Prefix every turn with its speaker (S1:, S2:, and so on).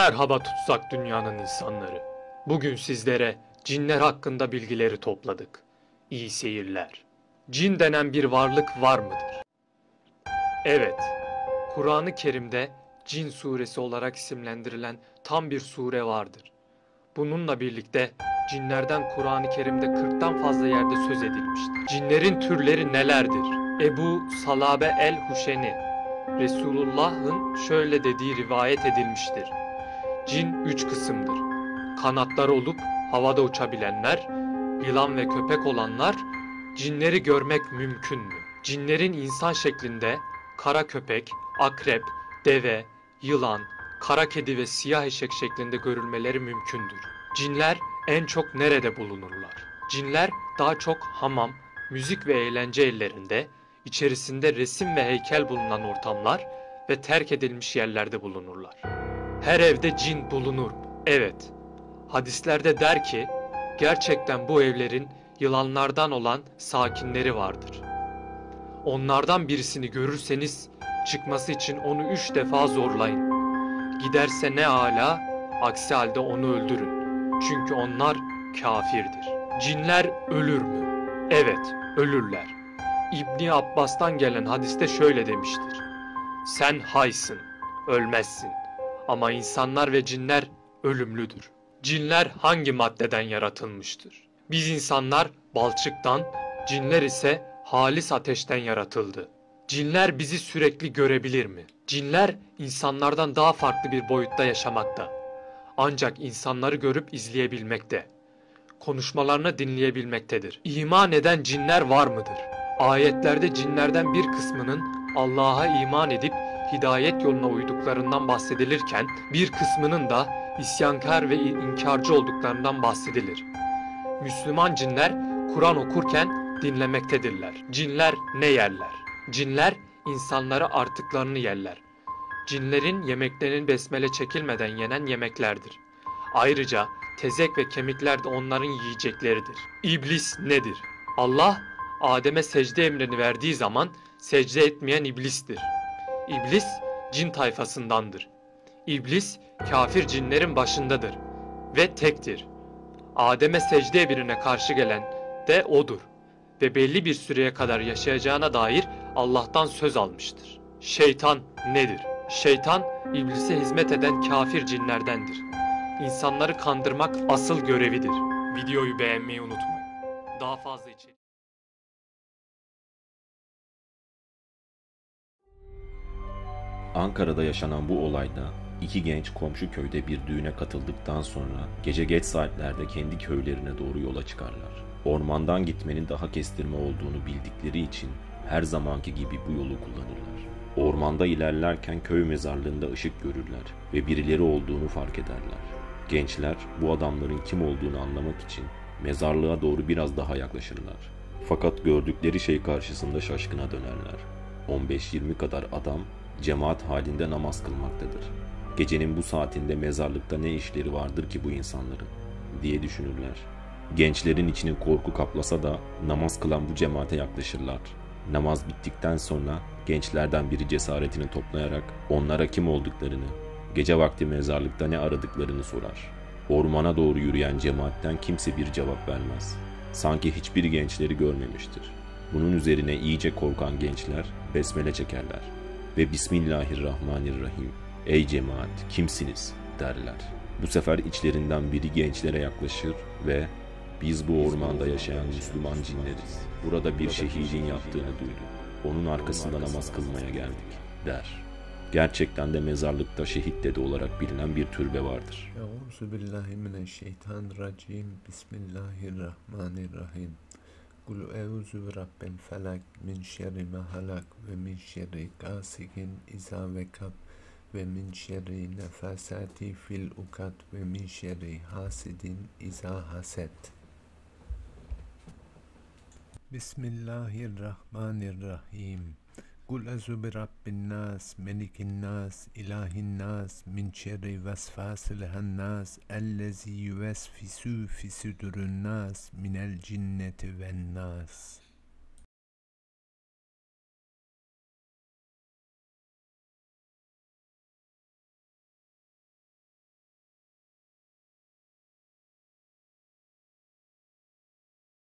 S1: Merhaba tutsak dünyanın insanları. Bugün sizlere cinler hakkında bilgileri topladık. İyi seyirler. Cin denen bir varlık var mıdır? Evet. Kur'an-ı Kerim'de Cin suresi olarak isimlendirilen tam bir sure vardır. Bununla birlikte cinlerden Kur'an-ı Kerim'de 40'tan fazla yerde söz edilmiştir. Cinlerin türleri nelerdir? Ebu Salabe el-Huşeni Resulullah'ın şöyle dediği rivayet edilmiştir. Cin üç kısımdır. Kanatları olup havada uçabilenler, yılan ve köpek olanlar, cinleri görmek mümkün mü? Cinlerin insan şeklinde kara köpek, akrep, deve, yılan, kara kedi ve siyah eşek şeklinde görülmeleri mümkündür. Cinler en çok nerede bulunurlar? Cinler daha çok hamam, müzik ve eğlence ellerinde, içerisinde resim ve heykel bulunan ortamlar ve terk edilmiş yerlerde bulunurlar. Her evde cin bulunur. Evet. Hadislerde der ki, gerçekten bu evlerin yılanlardan olan sakinleri vardır. Onlardan birisini görürseniz çıkması için onu üç defa zorlayın. Giderse ne ala, aksi halde onu öldürün. Çünkü onlar kafirdir. Cinler ölür mü? Evet, ölürler. İbni Abbas'tan gelen hadiste şöyle demiştir. Sen haysın, ölmezsin. Ama insanlar ve cinler ölümlüdür. Cinler hangi maddeden yaratılmıştır? Biz insanlar balçıktan, cinler ise halis ateşten yaratıldı. Cinler bizi sürekli görebilir mi? Cinler insanlardan daha farklı bir boyutta yaşamakta. Ancak insanları görüp izleyebilmekte. Konuşmalarını dinleyebilmektedir. İman eden cinler var mıdır? Ayetlerde cinlerden bir kısmının Allah'a iman edip hidayet yoluna uyduklarından bahsedilirken bir kısmının da isyankar ve inkarcı olduklarından bahsedilir. Müslüman cinler Kur'an okurken dinlemektedirler. Cinler ne yerler? Cinler insanları artıklarını yerler. Cinlerin yemeklerinin besmele çekilmeden yenen yemeklerdir. Ayrıca tezek ve kemikler de onların yiyecekleridir. İblis nedir? Allah Adem'e secde emrini verdiği zaman secde etmeyen iblistir. İblis cin tayfasındandır. İblis kafir cinlerin başındadır ve tektir. Adem'e secde emrine karşı gelen de odur ve belli bir süreye kadar yaşayacağına dair Allah'tan söz almıştır. Şeytan nedir? Şeytan iblise hizmet eden kafir cinlerdendir. İnsanları kandırmak asıl görevidir. Videoyu beğenmeyi unutmayın. Daha fazla içerik
S2: Ankara'da yaşanan bu olayda iki genç komşu köyde bir düğüne katıldıktan sonra gece geç saatlerde kendi köylerine doğru yola çıkarlar. Ormandan gitmenin daha kestirme olduğunu bildikleri için her zamanki gibi bu yolu kullanırlar. Ormanda ilerlerken köy mezarlığında ışık görürler ve birileri olduğunu fark ederler. Gençler bu adamların kim olduğunu anlamak için mezarlığa doğru biraz daha yaklaşırlar. Fakat gördükleri şey karşısında şaşkına dönerler. 15-20 kadar adam cemaat halinde namaz kılmaktadır. Gecenin bu saatinde mezarlıkta ne işleri vardır ki bu insanların diye düşünürler. Gençlerin içini korku kaplasa da namaz kılan bu cemaate yaklaşırlar. Namaz bittikten sonra gençlerden biri cesaretini toplayarak onlara kim olduklarını, gece vakti mezarlıkta ne aradıklarını sorar. Ormana doğru yürüyen cemaatten kimse bir cevap vermez. Sanki hiçbir gençleri görmemiştir. Bunun üzerine iyice korkan gençler besmele çekerler ve Bismillahirrahmanirrahim ey cemaat kimsiniz derler. Bu sefer içlerinden biri gençlere yaklaşır ve biz bu ormanda yaşayan Müslüman cinleriz. Burada bir şehidin yattığını duyduk. Onun arkasında namaz kılmaya geldik der. Gerçekten de mezarlıkta şehit dede olarak bilinen bir türbe vardır.
S3: Euzubillahimineşşeytanirracim. Bismillahirrahmanirrahim. Kul euzu bi rabbil felak min şerri ma halak ve min şerri gasikin iza vekab ve min şerri nefasati fil ukat ve min şerri hasidin iza haset. Bismillahirrahmanirrahim. قل أعوذ برب الناس ملك الناس إله الناس من شر وسواس الهناس الذي يوسوس في صدور الناس من الجنة والناس.